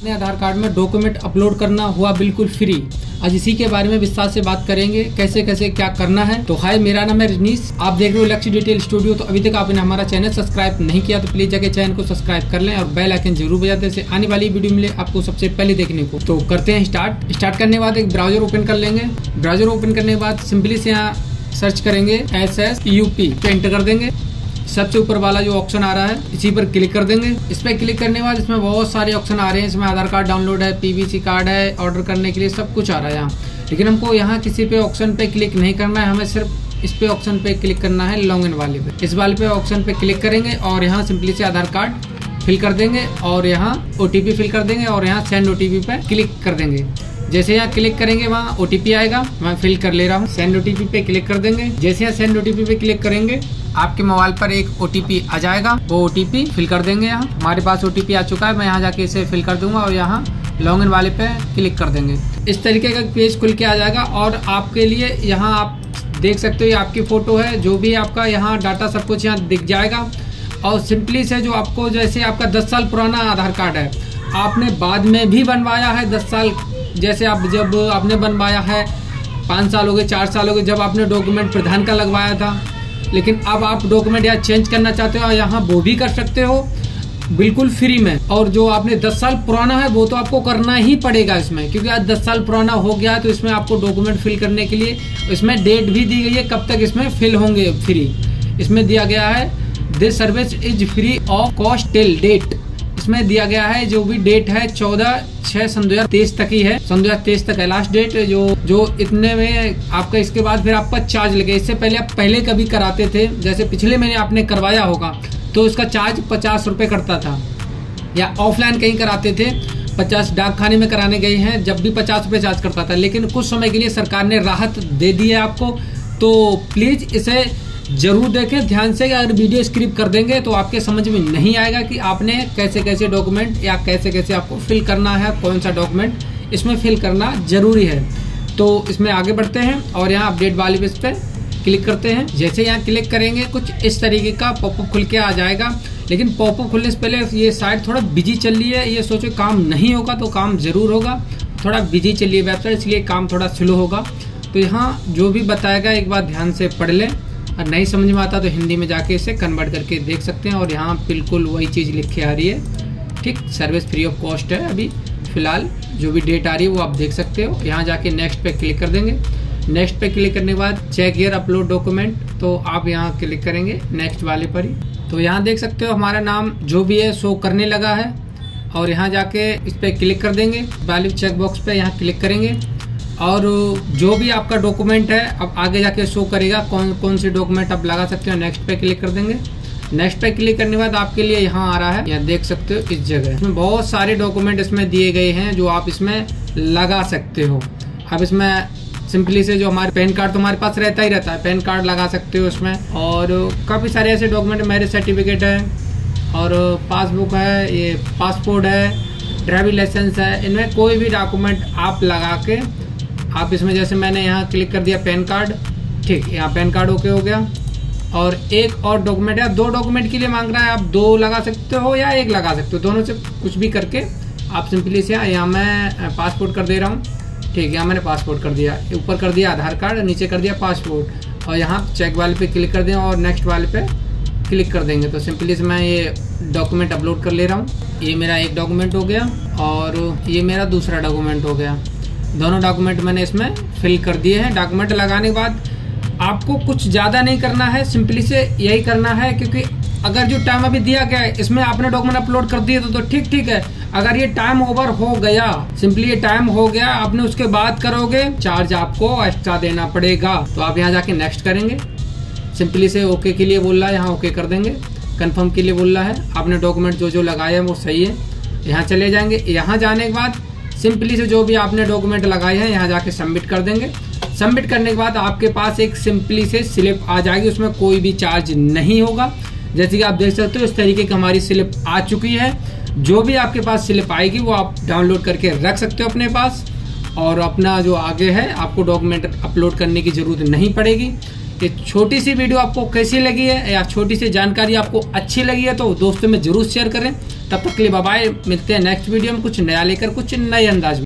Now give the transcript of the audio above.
अपने आधार कार्ड में document upload करना हुआ बिल्कुल फ्री आज इसी के बारे में विस्तार से बात करेंगे, कैसे कैसे, क्या करना है। तो हाय, मेरा नाम है रजनीश आप देख रहे हो लक्ष्य डिटेल स्टूडियो। तो अभी तक आपने हमारा चैनल सब्सक्राइब नहीं किया तो प्लीज़ जाके चैनल को सब्सक्राइब कर लें और बेल आइकन ज़रूर बजा दें आने वाली वीडियो मिले आपको सबसे पहले देखने को। तो करते हैं स्टार्ट स्टार्ट करने के बाद एक ब्राउज़र ओपन कर लेंगे। ब्राउज़र ओपन करने के बाद सिंपली से यहाँ सर्च करेंगे S S U P enter कर देंगे। सबसे ऊपर वाला जो ऑप्शन आ रहा है, इसी पर क्लिक कर देंगे। इस पर क्लिक करने के बाद इसमें बहुत सारे ऑप्शन आ रहे हैं। इसमें आधार कार्ड डाउनलोड है पीवीसी कार्ड है ऑर्डर करने के लिए सब कुछ आ रहा है यहाँ। लेकिन हमको यहाँ किसी पे ऑप्शन पे क्लिक नहीं करना है। हमें सिर्फ़ इस पे ऑप्शन पे क्लिक करना है लॉग इन वाले पे। इस वाले पे ऑप्शन पे क्लिक करेंगे और यहाँ सिंपली से आधार कार्ड फिल कर देंगे और यहाँ ओ फिल कर देंगे और यहाँ सेंड ओटीपी पे क्लिक कर देंगे। जैसे यहाँ क्लिक करेंगे, वहाँ ओ आएगा। मैं फिल कर ले रहा हूँ। सेंड ओ पे क्लिक कर देंगे। जैसे यहाँ सेंड ओटीपी पे क्लिक करेंगे, आपके मोबाइल पर एक ओटीपी आ जाएगा। वो ओटीपी फिल कर देंगे यहाँ। हमारे पास ओटीपी आ चुका है। मैं यहाँ जाके इसे फिल कर दूँगा और यहाँ लॉग इन वाले पे क्लिक कर देंगे। इस तरीके का पेज खुल के आ जाएगा और आपके लिए यहाँ आप देख सकते हो, ये आपकी फ़ोटो है। जो भी आपका यहाँ डाटा सब कुछ यहाँ दिख जाएगा। और सिंपली से जो आपको, जैसे आपका दस साल पुराना आधार कार्ड है, आपने बाद में भी बनवाया है दस साल जैसे आप जब आपने बनवाया है, पाँच साल हो गए, चार साल हो गए, जब आपने डॉक्यूमेंट प्रधान का लगवाया था, लेकिन अब आप डॉक्यूमेंट यहाँ चेंज करना चाहते हो, यहाँ वो भी कर सकते हो, बिल्कुल फ्री में। और जो आपने 10 साल पुराना है, वो तो आपको करना ही पड़ेगा इसमें, क्योंकि आज 10 साल पुराना हो गया तो इसमें आपको डॉक्यूमेंट फिल करने के लिए, इसमें डेट भी दी गई है, कब तक इसमें फिल होंगे फ्री इसमें दिया गया है this service is free of cost till date इसमें दिया गया है जो भी डेट है चौदह छह सन दो तक ही है। सन दो तक है। लास्ट डेट जो जो इतने में आपका इसके बाद फिर आपका चार्ज लगे इससे पहले आप पहले कभी कराते थे, जैसे पिछले महीने आपने करवाया होगा तो इसका चार्ज पचास रुपये करता था। या ऑफलाइन कहीं कराते थे, पचास डाक खाने में कराने गए हैं, जब भी पचास रुपये चार्ज करता था। लेकिन कुछ समय के लिए सरकार ने राहत दे दी है आपको तो प्लीज़ इसे ज़रूर देखें। ध्यान से अगर वीडियो स्क्रिप कर देंगे तो आपके समझ में नहीं आएगा कि आपने कैसे कैसे डॉक्यूमेंट या कैसे कैसे आपको फिल करना है कौन सा डॉक्यूमेंट इसमें फिल करना ज़रूरी है। तो इसमें आगे बढ़ते हैं और यहाँ अपडेट वाली पेज पर क्लिक करते हैं। जैसे यहाँ क्लिक करेंगे, कुछ इस तरीके का पॉपअप खुल के आ जाएगा। लेकिन पॉपअप खुलने से पहले ये साइट थोड़ा बिज़ी चल रही है। ये सोचो काम नहीं होगा तो काम ज़रूर होगा। थोड़ा बिज़ी चल रही है वेबसाइट, इसलिए काम थोड़ा स्लो होगा। तो यहाँ जो भी बताएगा, एक बार ध्यान से पढ़ लें। और नहीं समझ में आता तो हिंदी में जाके इसे कन्वर्ट करके देख सकते हैं और यहाँ बिल्कुल वही चीज़ लिख आ रही है। ठीक सर्विस फ्री ऑफ़ कॉस्ट है अभी। फ़िलहाल जो भी डेट आ रही है वो आप देख सकते हो। यहाँ जाके नेक्स्ट पे क्लिक कर देंगे। नेक्स्ट पे क्लिक करने के बाद चेक ईयर अपलोड डॉक्यूमेंट तो आप यहाँ क्लिक करेंगे नेक्स्ट वाले पर ही। तो यहाँ देख सकते हो हमारा नाम जो भी है शो करने लगा है। और यहाँ जाके इस पर क्लिक कर देंगे। वाले चेक बॉक्स यहाँ क्लिक करेंगे। और जो भी आपका डॉक्यूमेंट है अब आगे जाके शो करेगा कौन कौन से डॉक्यूमेंट आप लगा सकते हो। नेक्स्ट पे क्लिक कर देंगे। नेक्स्ट पे क्लिक करने के बाद आपके लिए यहाँ आ रहा है। यहाँ देख सकते हो इस जगह। इसमें बहुत सारे डॉक्यूमेंट इसमें दिए गए हैं जो आप इसमें लगा सकते हो। अब इसमें सिंपली से जो हमारे पैन कार्ड तो हमारे पास रहता ही रहता है। पैन कार्ड लगा सकते हो उसमें और काफ़ी सारे ऐसे डॉक्यूमेंट मैरिज सर्टिफिकेट है। और पासबुक है, ये पासपोर्ट है ड्राइविंग लाइसेंस है। इनमें कोई भी डॉक्यूमेंट आप लगा के आप इसमें जैसे मैंने यहाँ क्लिक कर दिया पैन कार्ड, ठीक, यहाँ पैन कार्ड ओके हो गया। और एक और डॉक्यूमेंट है दो डॉक्यूमेंट के लिए मांग रहा है, आप दो लगा सकते हो या एक लगा सकते हो, दोनों से कुछ भी करके आप सिंपली से यहाँ मैं पासपोर्ट कर दे रहा हूँ। ठीक, यहाँ मैंने पासपोर्ट कर दिया, ऊपर कर दिया आधार कार्ड, नीचे कर दिया पासपोर्ट और यहाँ चेक वाले पे क्लिक कर दें और नेक्स्ट वाले पे क्लिक कर देंगे। तो सिंपली से मैं ये डॉक्यूमेंट अपलोड कर ले रहा हूँ। ये मेरा एक डॉक्यूमेंट हो गया और ये मेरा दूसरा डॉक्यूमेंट हो गया। दोनों डॉक्यूमेंट मैंने इसमें फिल कर दिए हैं। डॉक्यूमेंट लगाने के बाद आपको कुछ ज़्यादा नहीं करना है सिंपली से यही करना है क्योंकि अगर जो टाइम अभी दिया गया है इसमें आपने डॉक्यूमेंट अपलोड कर दिए तो, तो ठीक ठीक है। अगर ये टाइम ओवर हो गया सिंपली ये टाइम हो गया आपने उसके बाद करोगे चार्ज आपको एक्स्ट्रा देना पड़ेगा। तो आप यहाँ जाके नेक्स्ट करेंगे। सिंपली से ओके के लिए बोल रहा है यहाँ ओके कर देंगे। कन्फर्म के लिए बोल रहा है। आपने डॉक्यूमेंट जो जो लगाए हैं वो सही है। यहाँ चले जाएँगे। यहाँ जाने के बाद सिंपली से जो भी आपने डॉक्यूमेंट लगाए हैं, यहाँ जाके सबमिट कर देंगे। सबमिट करने के बाद आपके पास एक सिंपली से स्लिप आ जाएगी, उसमें कोई भी चार्ज नहीं होगा। जैसे कि आप देख सकते हो, इस तरीके की हमारी स्लिप आ चुकी है। जो भी आपके पास स्लिप आएगी, वो आप डाउनलोड करके रख सकते हो अपने पास। और अपना जो आगे है, आपको डॉक्यूमेंट अपलोड करने की ज़रूरत नहीं पड़ेगी। ये छोटी सी वीडियो आपको कैसी लगी है या छोटी सी जानकारी आपको अच्छी लगी है तो दोस्तों में ज़रूर शेयर करें। तब तक के लिए बाय मिलते हैं नेक्स्ट वीडियो में कुछ नया लेकर, कुछ नए अंदाज में।